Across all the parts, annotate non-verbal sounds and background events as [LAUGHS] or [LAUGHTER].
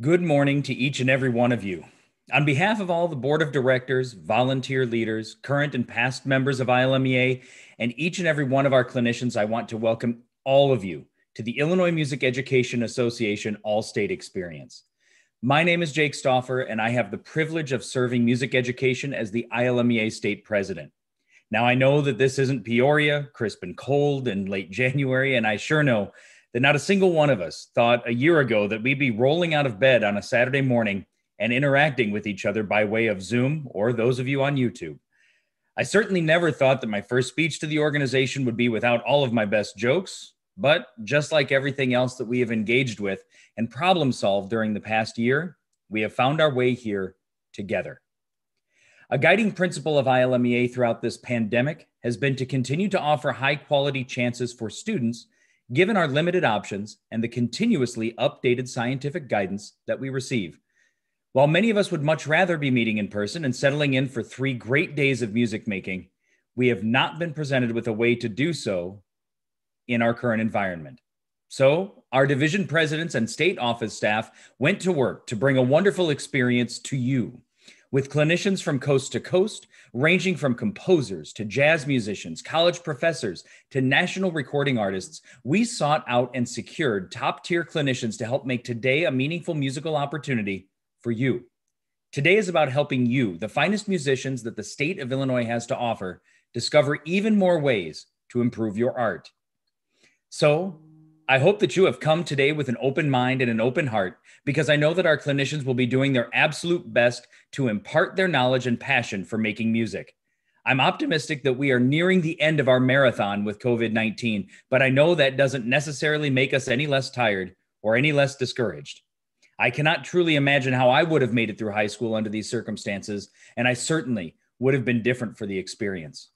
Good morning to each and every one of you. On behalf of all the board of directors, volunteer leaders, current and past members of ILMEA, and each and every one of our clinicians, I want to welcome all of you to the Illinois Music Education Association All State Experience. My name is Jake Stauffer, and I have the privilege of serving music education as the ILMEA state president. Now, I know that this isn't Peoria, crisp and cold in late January, and I sure know that not a single one of us thought a year ago that we'd be rolling out of bed on a Saturday morning and interacting with each other by way of Zoom or those of you on YouTube. I certainly never thought that my first speech to the organization would be without all of my best jokes, but just like everything else that we have engaged with and problem solved during the past year, we have found our way here together. A guiding principle of ILMEA throughout this pandemic has been to continue to offer high quality chances for students given our limited options and the continuously updated scientific guidance that we receive. While many of us would much rather be meeting in person and settling in for three great days of music making, we have not been presented with a way to do so in our current environment. So, our division presidents and state office staff went to work to bring a wonderful experience to you with clinicians from coast to coast, ranging from composers to jazz musicians, college professors to national recording artists, we sought out and secured top tier clinicians to help make today a meaningful musical opportunity for you. Today is about helping you, the finest musicians that the state of Illinois has to offer, discover even more ways to improve your art. So, I hope that you have come today with an open mind and an open heart because I know that our clinicians will be doing their absolute best to impart their knowledge and passion for making music. I'm optimistic that we are nearing the end of our marathon with COVID 19, but I know that doesn't necessarily make us any less tired or any less discouraged. I cannot truly imagine how I would have made it through high school under these circumstances, and I certainly would have been different for the experience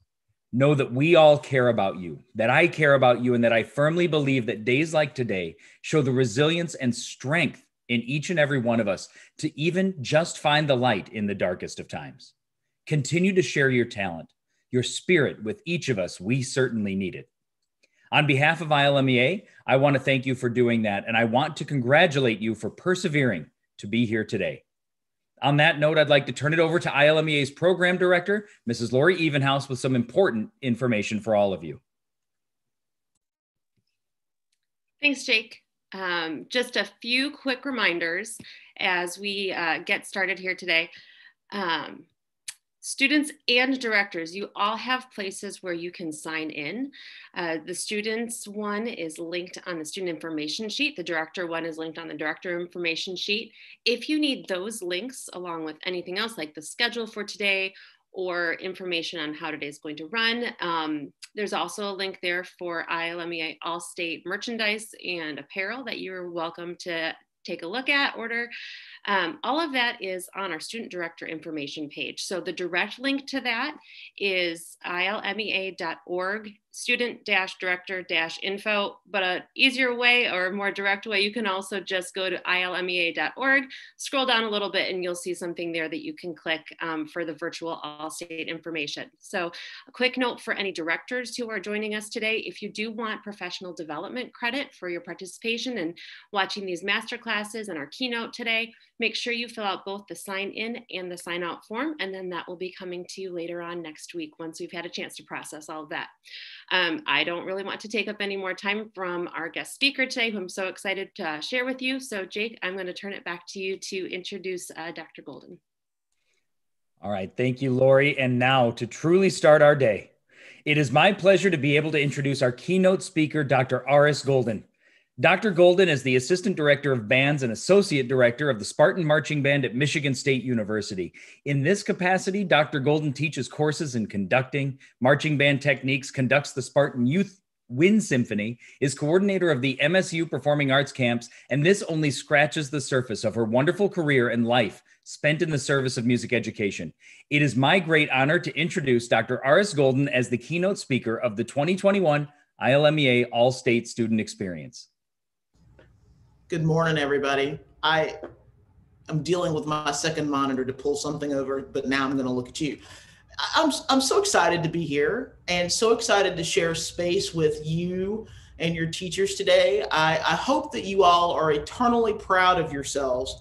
know that we all care about you, that I care about you, and that I firmly believe that days like today show the resilience and strength in each and every one of us to even just find the light in the darkest of times. Continue to share your talent, your spirit with each of us. We certainly need it. On behalf of ILMEA, I want to thank you for doing that, and I want to congratulate you for persevering to be here today. On that note, I'd like to turn it over to ILMEA's program director, Mrs. Lori Evenhouse, with some important information for all of you. Thanks, Jake. Um, just a few quick reminders as we uh, get started here today. Um, Students and directors, you all have places where you can sign in. Uh, the students one is linked on the student information sheet. The director one is linked on the director information sheet. If you need those links along with anything else like the schedule for today or information on how today is going to run, um, there's also a link there for ILMEA All State merchandise and apparel that you're welcome to take a look at, order. Um, all of that is on our student director information page. So the direct link to that is ilmea.org student director info. But a easier way or more direct way, you can also just go to ilmea.org, scroll down a little bit, and you'll see something there that you can click um, for the virtual all state information. So a quick note for any directors who are joining us today, if you do want professional development credit for your participation and watching these master classes and our keynote today, make sure you fill out both the sign in and the sign out form, and then that will be coming to you later on next week once we've had a chance to process all of that. Um, I don't really want to take up any more time from our guest speaker today, who I'm so excited to share with you. So Jake, I'm gonna turn it back to you to introduce uh, Dr. Golden. All right, thank you, Lori. And now to truly start our day, it is my pleasure to be able to introduce our keynote speaker, Dr. Arris Golden. Dr. Golden is the Assistant Director of Bands and Associate Director of the Spartan Marching Band at Michigan State University. In this capacity, Dr. Golden teaches courses in conducting, marching band techniques, conducts the Spartan Youth Wind Symphony, is coordinator of the MSU Performing Arts Camps, and this only scratches the surface of her wonderful career and life spent in the service of music education. It is my great honor to introduce Dr. Arris Golden as the keynote speaker of the 2021 ILMEA All State Student Experience. Good morning, everybody. I am dealing with my second monitor to pull something over, but now I'm going to look at you. I'm, I'm so excited to be here and so excited to share space with you and your teachers today. I, I hope that you all are eternally proud of yourselves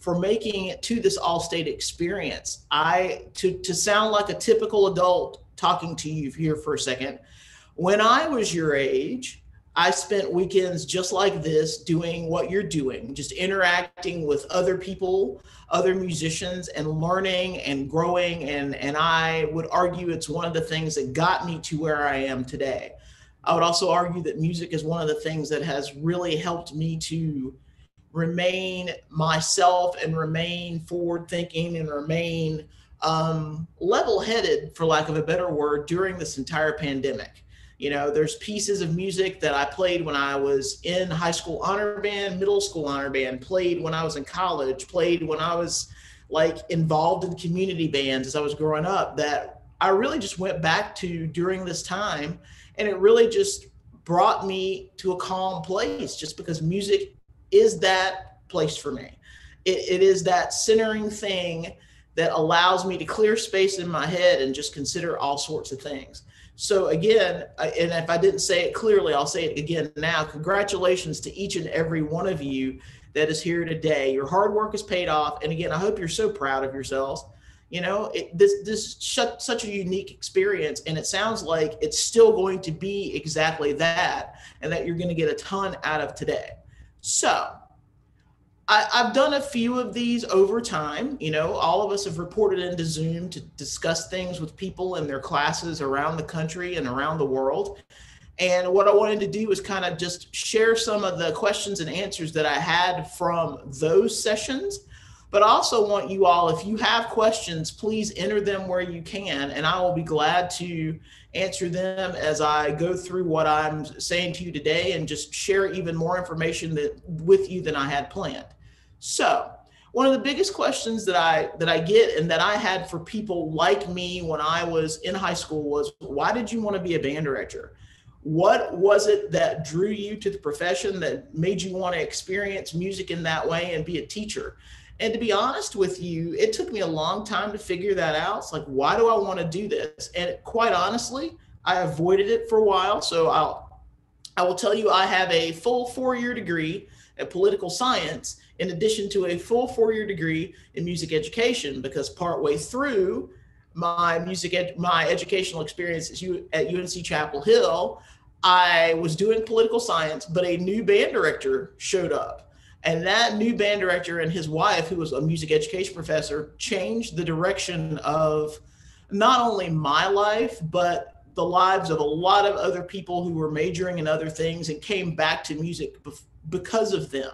for making it to this all-state experience. I to to sound like a typical adult talking to you here for a second. When I was your age, I spent weekends just like this doing what you're doing, just interacting with other people, other musicians, and learning and growing. And, and I would argue it's one of the things that got me to where I am today. I would also argue that music is one of the things that has really helped me to remain myself and remain forward thinking and remain um, level headed, for lack of a better word, during this entire pandemic. You know, there's pieces of music that I played when I was in high school honor band, middle school honor band, played when I was in college, played when I was like involved in community bands as I was growing up that I really just went back to during this time. And it really just brought me to a calm place just because music is that place for me. it, it is that centering thing that allows me to clear space in my head and just consider all sorts of things. So again, and if I didn't say it clearly, I'll say it again now. Congratulations to each and every one of you that is here today. Your hard work has paid off, and again, I hope you're so proud of yourselves. You know, it, this this is such a unique experience, and it sounds like it's still going to be exactly that, and that you're going to get a ton out of today. So I, have done a few of these over time. You know, all of us have reported into Zoom to discuss things with people in their classes around the country and around the world. And what I wanted to do was kind of just share some of the questions and answers that I had from those sessions. But I also want you all, if you have questions, please enter them where you can, and I will be glad to answer them as I go through what I'm saying to you today and just share even more information that with you than I had planned. So, one of the biggest questions that I that I get and that I had for people like me when I was in high school was why did you want to be a band director? What was it that drew you to the profession that made you want to experience music in that way and be a teacher? And to be honest with you, it took me a long time to figure that out. It's like, why do I want to do this? And quite honestly, I avoided it for a while. So I'll I will tell you I have a full four-year degree in political science in addition to a full four-year degree in music education because partway through my music ed- my educational experience at UNC Chapel Hill, I was doing political science, but a new band director showed up. And that new band director and his wife, who was a music education professor, changed the direction of not only my life, but the lives of a lot of other people who were majoring in other things and came back to music because of them.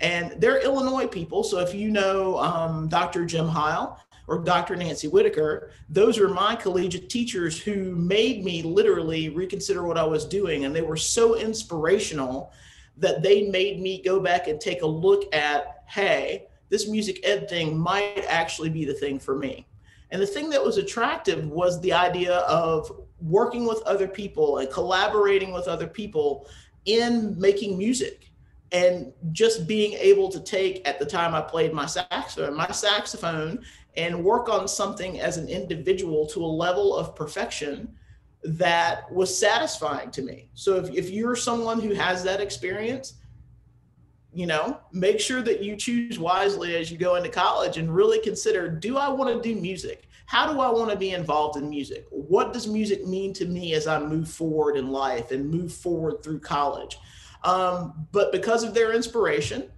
And they're Illinois people. So if you know um, Dr. Jim Heil or Dr. Nancy Whitaker, those are my collegiate teachers who made me literally reconsider what I was doing. And they were so inspirational that they made me go back and take a look at, hey, this music ed thing might actually be the thing for me. And the thing that was attractive was the idea of working with other people and collaborating with other people in making music and just being able to take at the time I played my saxophone, my saxophone and work on something as an individual to a level of perfection that was satisfying to me. So if, if you're someone who has that experience, you know, make sure that you choose wisely as you go into college and really consider do I want to do music? How do I want to be involved in music? What does music mean to me as I move forward in life and move forward through college? Um, but because of their inspiration,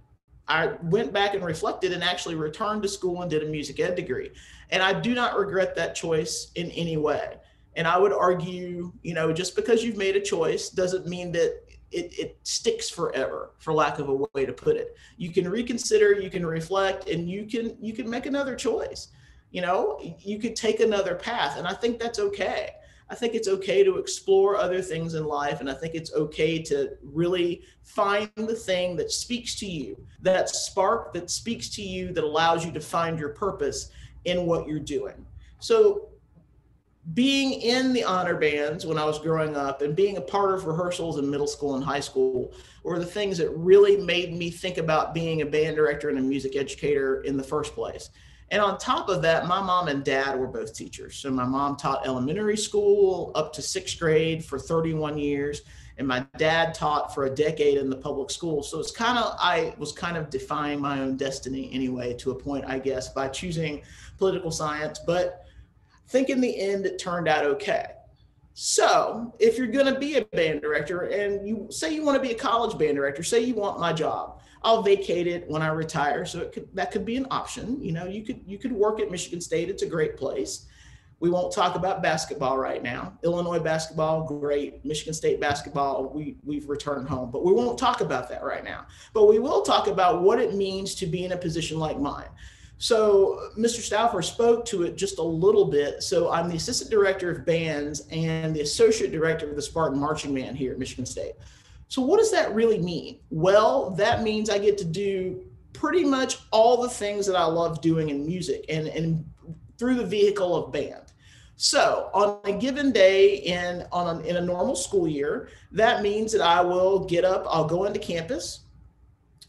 I went back and reflected and actually returned to school and did a music ed degree. And I do not regret that choice in any way. And I would argue, you know, just because you've made a choice doesn't mean that it, it sticks forever, for lack of a way to put it. You can reconsider, you can reflect, and you can you can make another choice. You know, you could take another path, and I think that's okay. I think it's okay to explore other things in life. And I think it's okay to really find the thing that speaks to you, that spark that speaks to you, that allows you to find your purpose in what you're doing. So, being in the honor bands when I was growing up and being a part of rehearsals in middle school and high school were the things that really made me think about being a band director and a music educator in the first place. And on top of that, my mom and dad were both teachers. So my mom taught elementary school up to sixth grade for 31 years. and my dad taught for a decade in the public school. So it's kind of, I was kind of defying my own destiny anyway, to a point, I guess, by choosing political science. But I think in the end, it turned out okay. So if you're going to be a band director and you say you want to be a college band director, say you want my job, I'll vacate it when I retire. So it could, that could be an option. You know, you could you could work at Michigan State. It's a great place. We won't talk about basketball right now. Illinois basketball, great. Michigan State basketball, we, we've returned home, but we won't talk about that right now. But we will talk about what it means to be in a position like mine. So Mr. Stauffer spoke to it just a little bit. So I'm the assistant director of bands and the associate director of the Spartan Marching Band here at Michigan State. So what does that really mean? Well, that means I get to do pretty much all the things that I love doing in music and, and through the vehicle of band. So on a given day in on a, in a normal school year, that means that I will get up, I'll go into campus,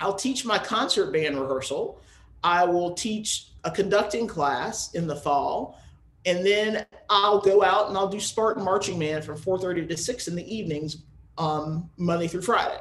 I'll teach my concert band rehearsal, I will teach a conducting class in the fall, and then I'll go out and I'll do Spartan Marching Band from 4:30 to 6 in the evenings, um, Monday through Friday.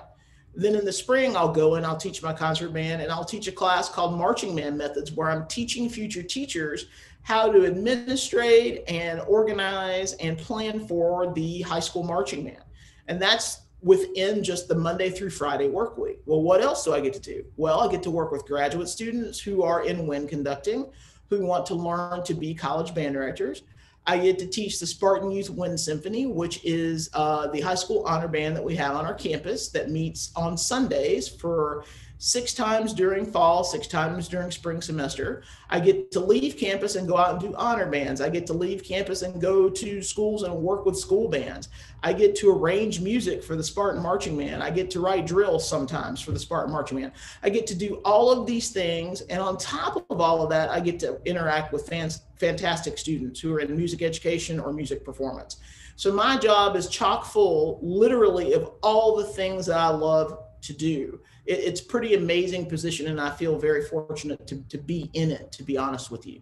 Then in the spring, I'll go and I'll teach my concert band and I'll teach a class called Marching Band Methods, where I'm teaching future teachers how to administrate and organize and plan for the high school marching band. And that's within just the Monday through Friday work week. Well, what else do I get to do? Well, I get to work with graduate students who are in wind conducting, who want to learn to be college band directors. I get to teach the Spartan Youth Wind Symphony, which is uh, the high school honor band that we have on our campus that meets on Sundays for six times during fall, six times during spring semester. I get to leave campus and go out and do honor bands. I get to leave campus and go to schools and work with school bands. I get to arrange music for the Spartan Marching Band. I get to write drills sometimes for the Spartan Marching Band. I get to do all of these things. And on top of all of that, I get to interact with fans, fantastic students who are in music education or music performance. So my job is chock full, literally, of all the things that I love to do it, it's pretty amazing position, and I feel very fortunate to, to be in it, to be honest with you.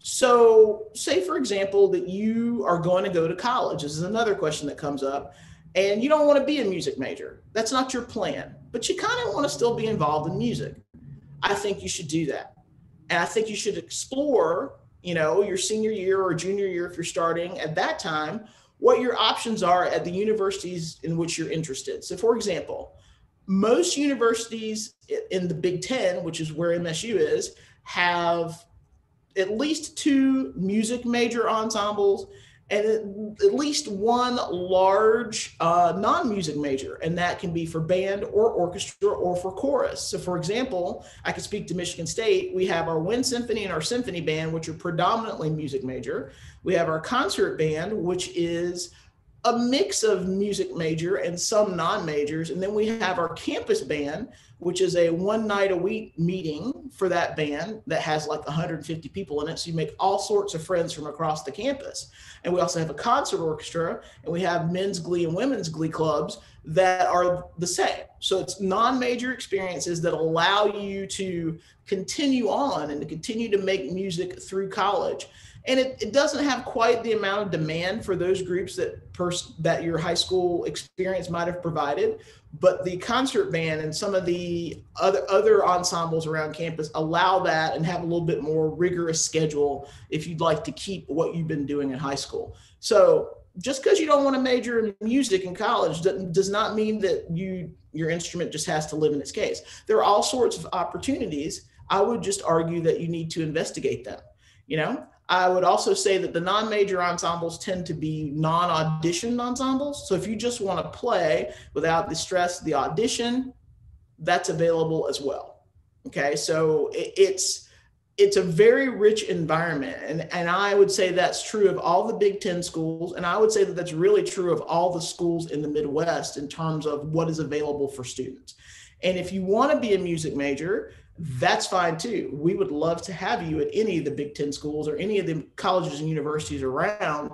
So, say for example that you are going to go to college. This is another question that comes up, and you don't want to be a music major. That's not your plan, but you kind of want to still be involved in music. I think you should do that, and I think you should explore, you know, your senior year or junior year if you're starting at that time, what your options are at the universities in which you're interested. So, for example, most universities in the Big Ten, which is where MSU is, have at least two music major ensembles and at least one large uh, non-music major and that can be for band or orchestra or for chorus. So for example i could speak to michigan state. We have our wind symphony and our symphony band which are predominantly music major. We have our concert band which is a mix of music major and some non-majors. And then we have our campus band which is a one night a week meeting for that band that has like 150 people in it. So you make all sorts of friends from across the campus. And we also have a concert orchestra and we have men's glee and women's glee clubs that are the same. So it's non-major experiences that allow you to continue on and to continue to make music through college and it, it doesn't have quite the amount of demand for those groups that pers- that your high school experience might have provided but the concert band and some of the other other ensembles around campus allow that and have a little bit more rigorous schedule if you'd like to keep what you've been doing in high school. So just because you don't want to major in music in college does not mean that you your instrument just has to live in its case. There are all sorts of opportunities. I would just argue that you need to investigate them you know I would also say that the non major ensembles tend to be non auditioned ensembles. So if you just want to play without the stress, the audition, that's available as well. Okay. So it's, it's a very rich environment. And, and I would say that's true of all the Big Ten schools. And I would say that that's really true of all the schools in the Midwest in terms of what is available for students. And if you want to be a music major, that's fine too. We would love to have you at any of the Big Ten schools or any of the colleges and universities around.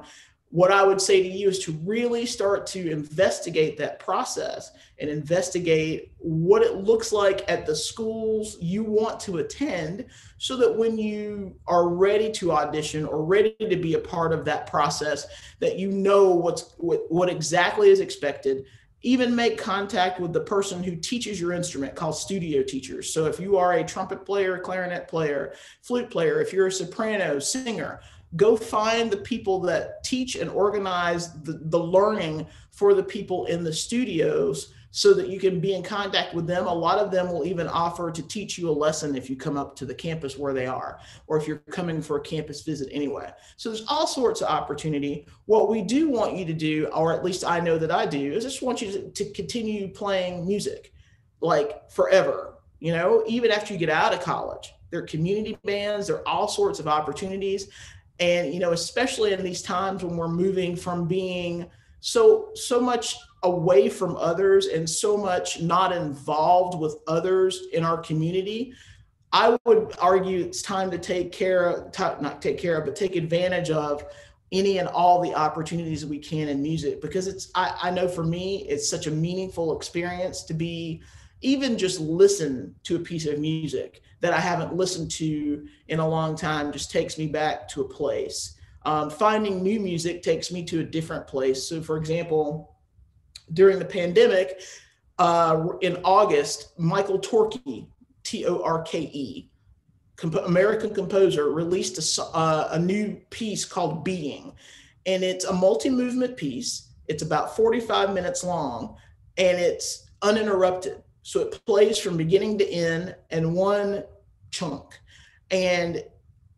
What I would say to you is to really start to investigate that process and investigate what it looks like at the schools you want to attend so that when you are ready to audition or ready to be a part of that process that you know what's what, what exactly is expected even make contact with the person who teaches your instrument called studio teachers. So if you are a trumpet player, clarinet player, flute player, if you're a soprano, singer, go find the people that teach and organize the, the learning for the people in the studios so that you can be in contact with them. A lot of them will even offer to teach you a lesson if you come up to the campus where they are, or if you're coming for a campus visit anyway. So there's all sorts of opportunity. What we do want you to do, or at least I know that I do, is just want you to, to continue playing music like forever, you know, even after you get out of college. There are community bands, there are all sorts of opportunities. And, you know, especially in these times when we're moving from being so so much away from others and so much not involved with others in our community i would argue it's time to take care of not take care of but take advantage of any and all the opportunities we can in music because it's I, I know for me it's such a meaningful experience to be even just listen to a piece of music that i haven't listened to in a long time just takes me back to a place um, finding new music takes me to a different place. So, for example, during the pandemic, uh, in August, Michael Torke, T O R K E, comp- American composer, released a, uh, a new piece called Being. And it's a multi movement piece. It's about 45 minutes long and it's uninterrupted. So it plays from beginning to end in one chunk. And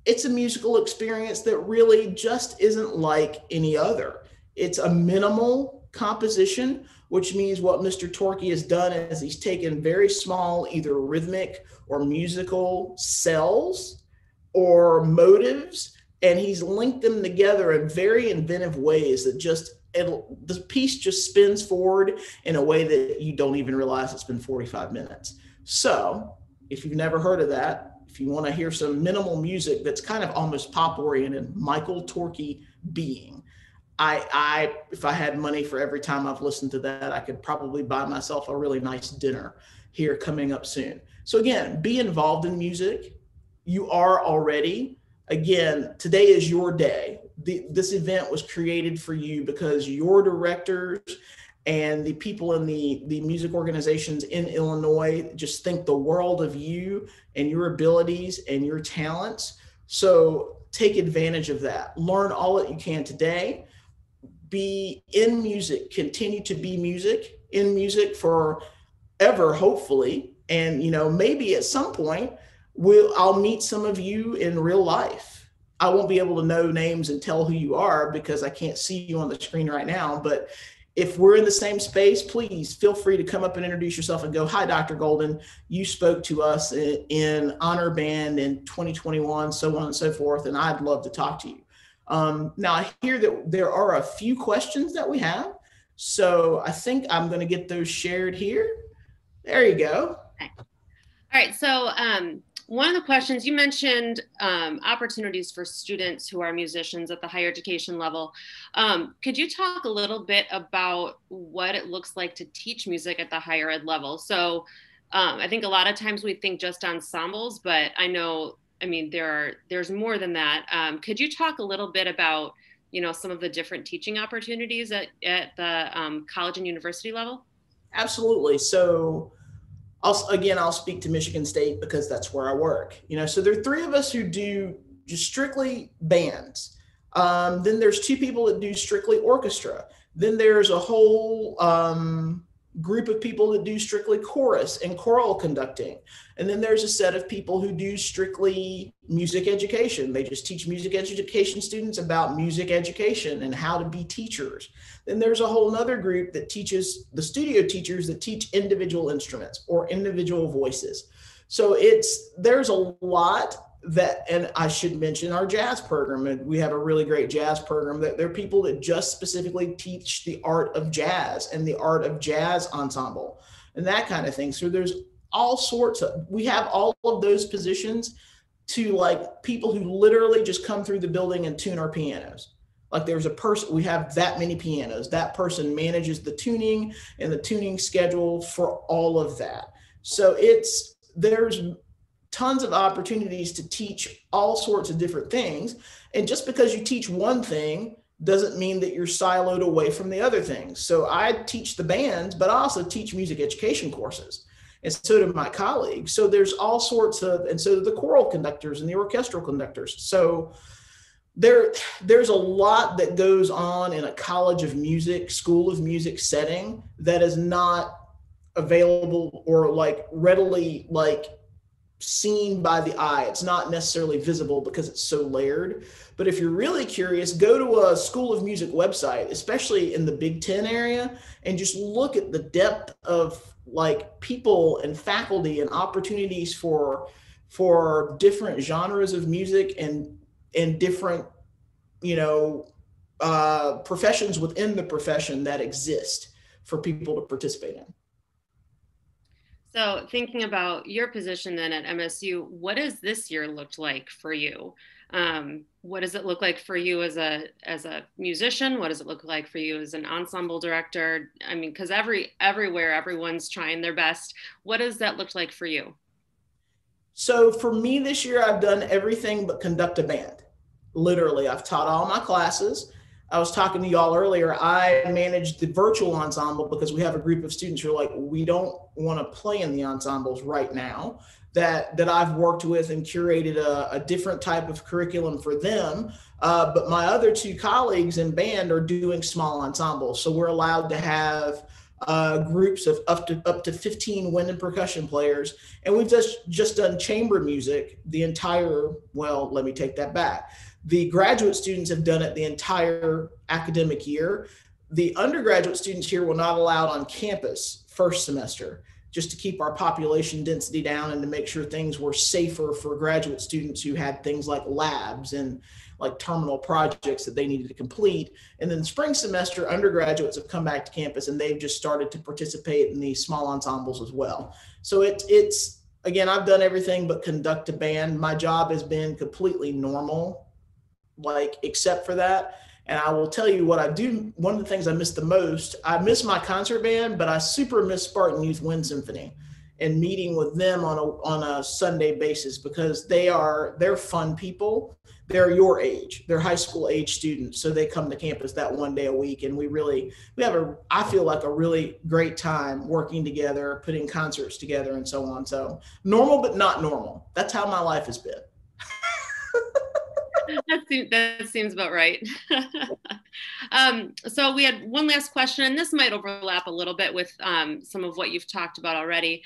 it's a musical experience that really just isn't like any other. It's a minimal composition, which means what Mr. Torke has done is he's taken very small, either rhythmic or musical cells or motives, and he's linked them together in very inventive ways that just it'll the piece just spins forward in a way that you don't even realize it's been 45 minutes. So if you've never heard of that, if you want to hear some minimal music that's kind of almost pop oriented, Michael Torke being. I, I, if I had money for every time I've listened to that, I could probably buy myself a really nice dinner here coming up soon. So again, be involved in music. You are already. Again, today is your day. The, this event was created for you because your directors and the people in the the music organizations in Illinois just think the world of you and your abilities and your talents. So take advantage of that. Learn all that you can today. Be in music. Continue to be music in music for ever, hopefully. And you know, maybe at some point we'll I'll meet some of you in real life. I won't be able to know names and tell who you are because I can't see you on the screen right now, but if we're in the same space, please feel free to come up and introduce yourself and go, Hi, Dr. Golden. You spoke to us in, Honor Band in 2021, so on and so forth, and I'd love to talk to you. Um, now, I hear that there are a few questions that we have. So I think I'm going to get those shared here. There you go. Okay. All right. So, um, one of the questions you mentioned um, opportunities for students who are musicians at the higher education level. Um, could you talk a little bit about what it looks like to teach music at the higher ed level? So um, I think a lot of times we think just ensembles, but I know, I mean, there are there's more than that. Um, could you talk a little bit about you know some of the different teaching opportunities at, at the um, college and university level? Absolutely. So I'll again I'll speak to Michigan State because that's where I work. You know, so there are three of us who do just strictly bands. Um, then there's two people that do strictly orchestra. Then there's a whole um, group of people that do strictly chorus and choral conducting. And then there's a set of people who do strictly music education. They just teach music education students about music education and how to be teachers. Then there's a whole other group that teaches the studio teachers that teach individual instruments or individual voices. So it's there's a lot that and I should mention our jazz program. And we have a really great jazz program that there are people that just specifically teach the art of jazz and the art of jazz ensemble and that kind of thing. So there's all sorts of we have all of those positions to like people who literally just come through the building and tune our pianos. Like there's a person, we have that many pianos. That person manages the tuning and the tuning schedule for all of that. So it's there's tons of opportunities to teach all sorts of different things. And just because you teach one thing doesn't mean that you're siloed away from the other things. So I teach the bands, but I also teach music education courses. And so do my colleagues. So there's all sorts of, and so do the choral conductors and the orchestral conductors. So there, there's a lot that goes on in a college of music, school of music setting that is not available or like readily like seen by the eye. It's not necessarily visible because it's so layered. But if you're really curious, go to a School of Music website, especially in the Big Ten area, and just look at the depth of like people and faculty and opportunities for for different genres of music and and different you know uh, professions within the profession that exist for people to participate in. So, thinking about your position then at MSU, what has this year looked like for you? Um, what does it look like for you as a as a musician? What does it look like for you as an ensemble director? I mean, because every everywhere everyone's trying their best. What does that look like for you? So for me this year, I've done everything but conduct a band. Literally, I've taught all my classes. I was talking to y'all earlier. I manage the virtual ensemble because we have a group of students who are like, we don't want to play in the ensembles right now. That that I've worked with and curated a, a different type of curriculum for them. Uh, but my other two colleagues in band are doing small ensembles, so we're allowed to have uh, groups of up to up to 15 wind and percussion players and we've just just done chamber music the entire well let me take that back the graduate students have done it the entire academic year. The undergraduate students here were not allowed on campus first semester just to keep our population density down and to make sure things were safer for graduate students who had things like labs and like terminal projects that they needed to complete. And then spring semester, undergraduates have come back to campus and they've just started to participate in these small ensembles as well. So it, it's, again, I've done everything but conduct a band. My job has been completely normal like except for that. And I will tell you what I do. One of the things I miss the most, I miss my concert band, but I super miss Spartan Youth Wind Symphony and meeting with them on a on a Sunday basis because they are they're fun people. They're your age. They're high school age students, so they come to campus that one day a week, and we really we have a I feel like a really great time working together, putting concerts together, and so on. So normal, but not normal. That's how my life has been. [LAUGHS] that, seems, that seems about right. [LAUGHS] um, so we had one last question, and this might overlap a little bit with um, some of what you've talked about already.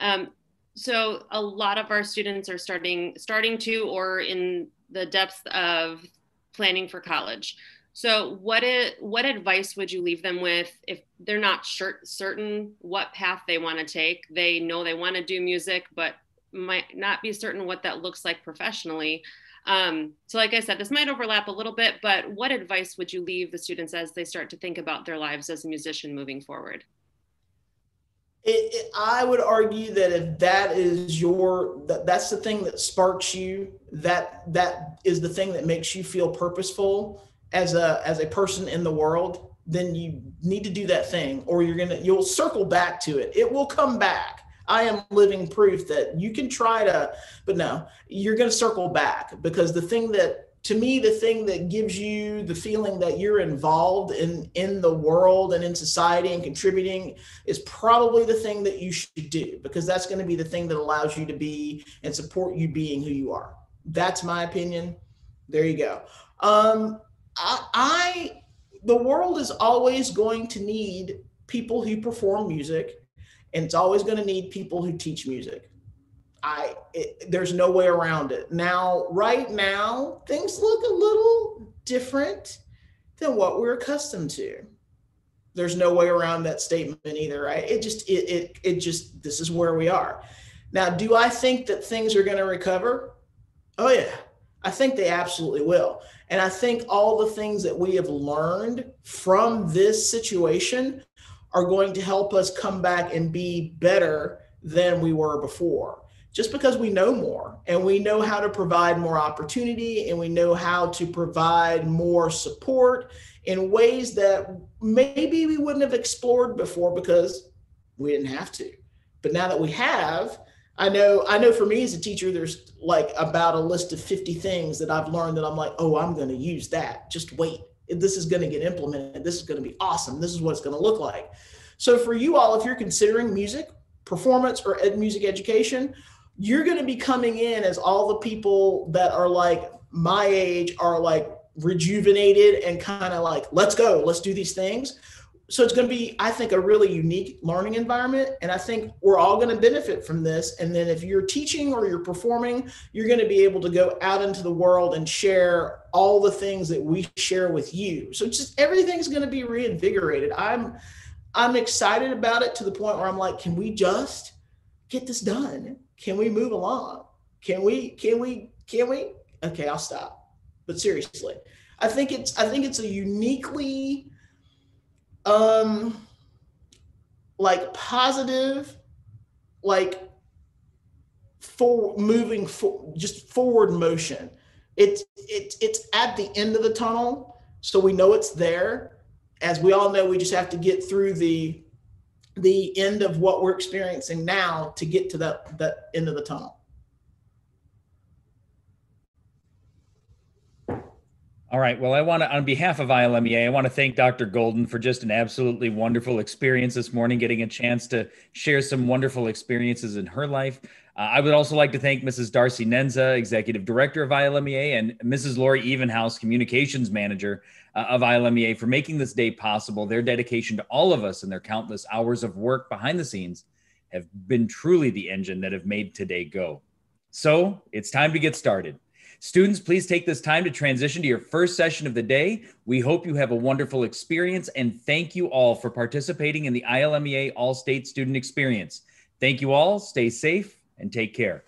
Um, so a lot of our students are starting starting to or in the depths of planning for college. So what it, what advice would you leave them with if they're not sure, certain what path they want to take? They know they want to do music, but might not be certain what that looks like professionally. Um, so, like I said, this might overlap a little bit, but what advice would you leave the students as they start to think about their lives as a musician moving forward? It, it, I would argue that if that is your that, that's the thing that sparks you, that that is the thing that makes you feel purposeful as a as a person in the world, then you need to do that thing, or you're gonna you'll circle back to it. It will come back I am living proof that you can try to, but no, you're going to circle back because the thing that to me the thing that gives you the feeling that you're involved in in the world and in society and contributing is probably the thing that you should do because that's going to be the thing that allows you to be and support you being who you are. That's my opinion. There you go. Um I, I the world is always going to need people who perform music and it's always going to need people who teach music. I it, there's no way around it. Now, right now, things look a little different than what we're accustomed to. There's no way around that statement either, right? It just it it it just this is where we are. Now, do I think that things are going to recover? Oh yeah. I think they absolutely will. And I think all the things that we have learned from this situation are going to help us come back and be better than we were before. Just because we know more and we know how to provide more opportunity and we know how to provide more support in ways that maybe we wouldn't have explored before because we didn't have to. But now that we have i know i know for me as a teacher there's like about a list of 50 things that i've learned that i'm like oh i'm going to use that. Just wait this is going to get implemented. This is going to be awesome. This is what it's going to look like. So for you all, if you're considering music, performance, or ed music education, you're going to be coming in as all the people that are like my age are like rejuvenated and kind of like, let's go, let's do these things. So it's going to be, I think, a really unique learning environment. And I think we're all going to benefit from this. And then if you're teaching or you're performing, you're going to be able to go out into the world and share all the things that we share with you. So just everything's going to be reinvigorated. I'm, I'm excited about it to the point where I'm like, can we just get this done? Can we move along? Can we, can we, can we? Okay, I'll stop. But seriously, I think it's I think it's a uniquely um like positive, like for moving for just forward motion. It's it's it's at the end of the tunnel, so we know it's there as we all know, we just have to get through the the end of what we're experiencing now to get to that that end of the tunnel. All right. Well, I want to, on behalf of ILMEA, I want to thank Dr. Golden for just an absolutely wonderful experience this morning, getting a chance to share some wonderful experiences in her life. Uh, I would also like to thank Mrs. Darcy Nendza, Executive Director of ILMEA, and Mrs. Lori Evenhouse, Communications Manager uh, of ILMEA, for making this day possible. Their dedication to all of us and their countless hours of work behind the scenes have been truly the engine that have made today go. So it's time to get started. Students, please take this time to transition to your first session of the day. We hope you have a wonderful experience and thank you all for participating in the ILMEA All State Student Experience. Thank you all, stay safe, and take care.